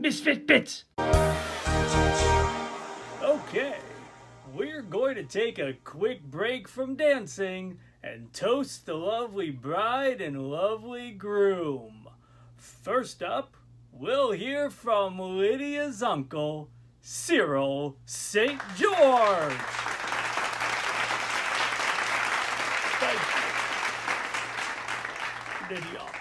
Misfit Bits! Okay, we're going to take a quick break from dancing and toast the lovely bride and lovely groom. First up, we'll hear from Lydia's uncle, Cyril St. George. Thank you. Lydia,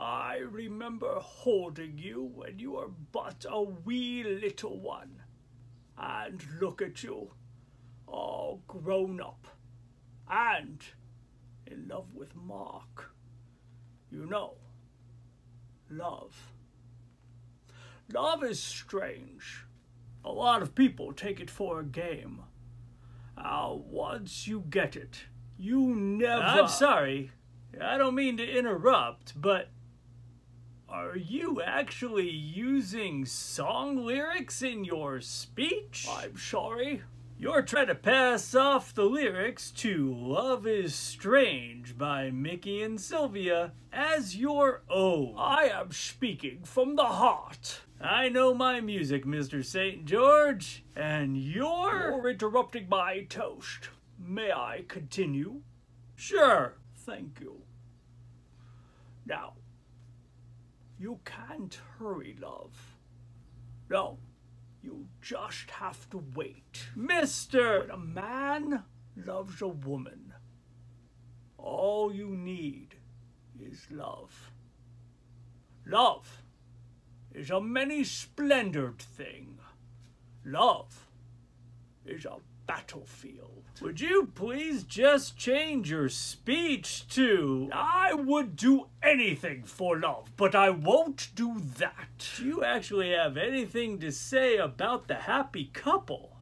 I remember holding you when you were but a wee little one. And look at you, all grown up and in love with Mark. You know, love. Love is strange. A lot of people take it for a game. Uh, once you get it, you never. I'm sorry. I don't mean to interrupt, but are you actually using song lyrics in your speech? I'm sorry. You're trying to pass off the lyrics to Love is Strange by Mickey and Sylvia as your own. I am speaking from the heart. I know my music, Mr. St. George, and you're... You're interrupting my toast. May I continue? Sure. Thank you. Now, you can't hurry, love. No, you just have to wait. Mister! When a man loves a woman, all you need is love. Love is a many-splendored thing. Love is a battlefield. Would you please just change your speech to I would do anything for love, but I won't do that. Do you actually have anything to say about the happy couple?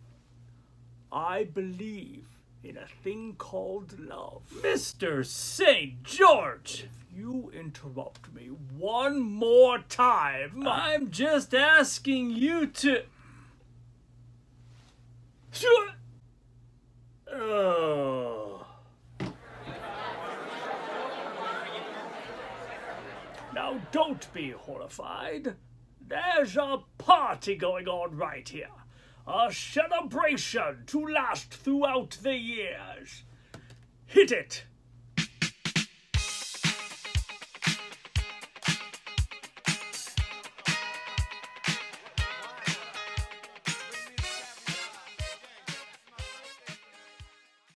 I believe in a thing called love. Mr. St. George! If you interrupt me one more time, I'm just asking you to... Now don't be horrified. There's a party going on right here. A celebration to last throughout the years. Hit it!